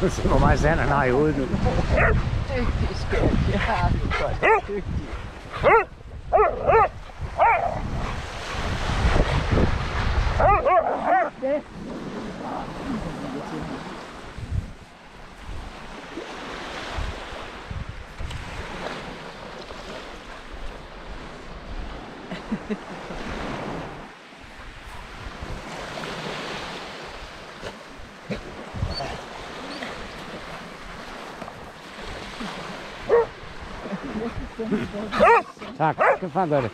Misschien wel mij zijn en hij hoor. Ja, Thank you. Tak, gøre det.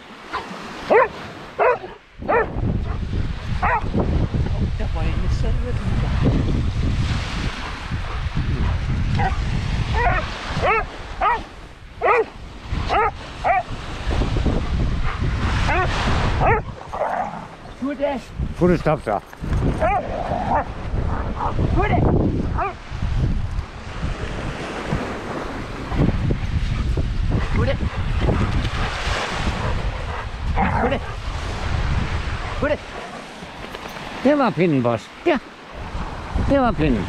Der var en i selve den. Put det. Fuld Hude. Hude. Hude. Der var pinden, boss. Der. Der var pinden.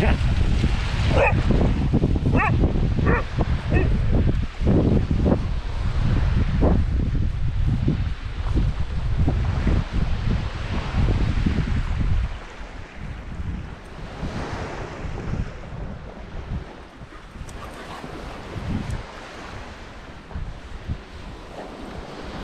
Ja.